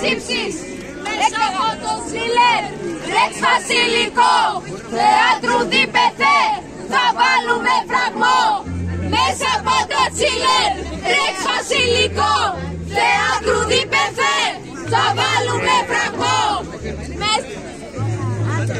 σύψης Έξω από το Ρεξ Βασιλικό Θεάτρου δίπεθε Θα βάλουμε φραγμό. Μέσα από το τσίλερ Ρεξ Βασιλικό Θεάτρου δίπεθε Θα βάλουμε